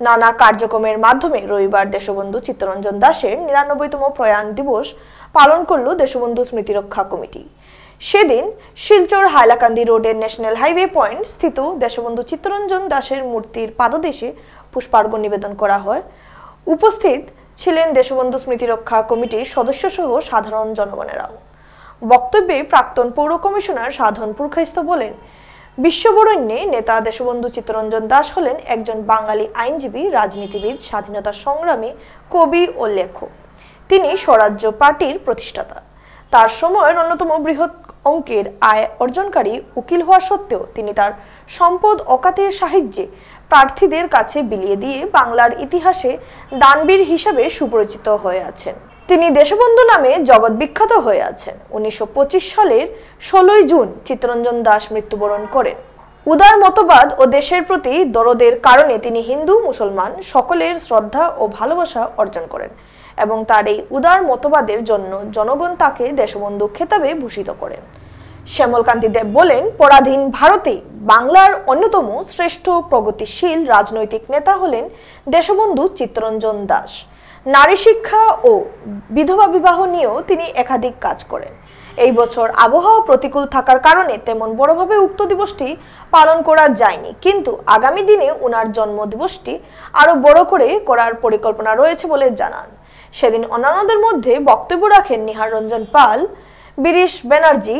নানা কার্যক্রমের মাধ্যমে রবিবার দেশবন্ধু চিত্তরঞ্জন দাসের নিরানব্বইতম প্রয়াণ দিবস পালন করল দেশবন্ধু স্মৃতিরক্ষা কমিটি। সেদিন শিলচর হাইলাকান্দি রোডের ন্যাশনাল হাইওয়ে পয়েন্ট স্থিত দেশবন্ধু চিত্তরঞ্জন দাসের মূর্তির পাদদেশে পুষ্পার্ঘ্য নিবেদন করা হয়। উপস্থিত ছিলেন দেশবন্ধু স্মৃতিরক্ষা কমিটির সদস্যসহ সাধারণ জনগণেরাও। বক্তব্যে প্রাক্তন পৌর কমিশনার সাধন পুরখাইস্ত বলেন বিশ্ববরণ্যে নেতা দেশবন্ধু চিত্তরঞ্জন দাস হলেন একজন বাঙালি আইনজীবী, রাজনীতিবিদ, স্বাধীনতা সংগ্রামী, কবি ও লেখক। তিনি স্বরাজ্য পার্টির প্রতিষ্ঠাতা। তার সময়ের অন্যতম বৃহৎ অঙ্কের আয় অর্জনকারী উকিল হওয়া সত্ত্বেও তিনি তার সম্পদ অকাতের সাহায্যে প্রার্থীদের কাছে বিলিয়ে দিয়ে বাংলার ইতিহাসে দানবীর হিসাবে সুপরিচিত হয়ে আছেন। তিনি দেশবন্ধু নামে জগৎ বিখ্যাত হয়ে আছেন। উনিশশো পঁচিশ সালের ষোলোই জুন চিত্তরঞ্জন দাস মৃত্যুবরণ করেন। উদার মতবাদ ও দেশের প্রতি দরদের কারণে তিনি হিন্দু, মুসলমান সকলের শ্রদ্ধা ও ভালোবাসা অর্জন করেন এবং তার এই উদার মতবাদের জন্য জনগণ তাকে দেশবন্ধু খেতাবে ভূষিত করেন। শ্যামলকান্তি দেব বলেন, পরাধীন ভারতে বাংলার অন্যতম শ্রেষ্ঠ প্রগতিশীল রাজনৈতিক নেতা হলেন দেশবন্ধু চিত্তরঞ্জন দাস। নারী শিক্ষা ও বিধবা বিবাহ নিয়েও তিনি একাধিক কাজ করেন। এই বছর আবহাওয়া প্রতিকূল থাকার কারণে তেমন বড়ভাবে উক্ত দিবসটি পালন করা যায়নি। কিন্তু আগামী দিনে উনার জন্ম দিবসটি আরও বড় করে করার পরিকল্পনা রয়েছে বলে জানান। সেদিন অন্যান্যদের মধ্যে বক্তব্য রাখেন নিহার রঞ্জন পাল, বিরিশ ব্যানার্জি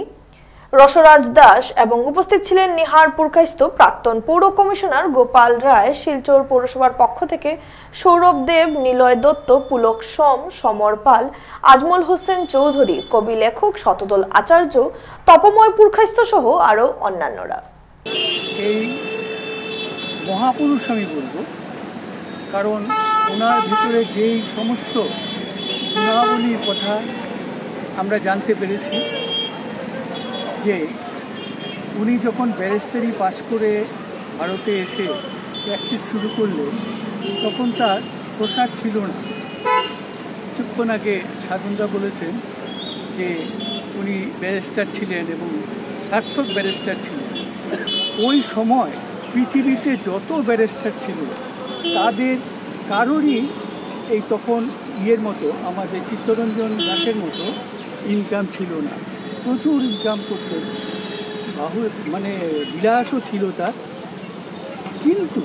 রসরাজ দাস এবং উপস্থিত ছিলেন নিহার পুরকাইস্ত প্রাক্তন পৌর কমিশনার গোপাল রায়, শিলচর পৌরসভার পক্ষ থেকে সৌরভ দেব, নিলয় দত্ত, পুলক সোম, সমর পাল, আজমল হোসেন চৌধুরী, কবি লেখক শতদল আচার্য তপময় পুরখাইস্ত সহ আরও অন্যান্যরা। মহাপুরুষ আমি বলব, কারণ ওনার ভিতরে যেই সমস্ত গুণাবলীর কথা আমরা জানতে পেরেছি যে উনি যখন ব্যারিস্টারি পাশ করে ভারতে এসে প্র্যাকটিস শুরু করলেন, তখন তার প্রসার ছিল না। কিছুক্ষণ আগে সাধনদা বলেছেন যে উনি ব্যারিস্টার ছিলেন এবং সার্থক ব্যারিস্টার ছিলেন। ওই সময় পৃথিবীতে যত ব্যারিস্টার ছিল, তাদের কারোরই এই তখন ইয়ের মতো, আমাদের চিত্তরঞ্জন দাসের মতো ইনকাম ছিল না। প্রচুর ইনকাম করতেন। বাহু মানে বিলাসও ছিল তার। কিন্তু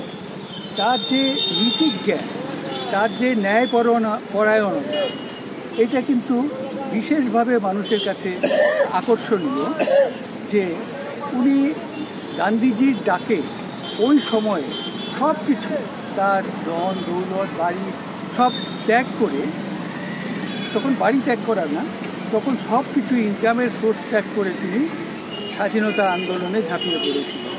তার যে নীতিক জ্ঞান, তার যে ন্যায়পরণা পরায়ণতা এটা কিন্তু বিশেষভাবে মানুষের কাছে আকর্ষণীয় যে উনি গান্ধীজির ডাকে ওই সময়ে সব কিছু তার ধন, দৌলত, বাড়ি সব ত্যাগ করে, তখন বাড়ি ত্যাগ করার না তখন সব কিছু ইনকামের সোর্স ত্যাগ করে তিনি স্বাধীনতা আন্দোলনে ঝাঁপিয়ে পড়েছিলেন।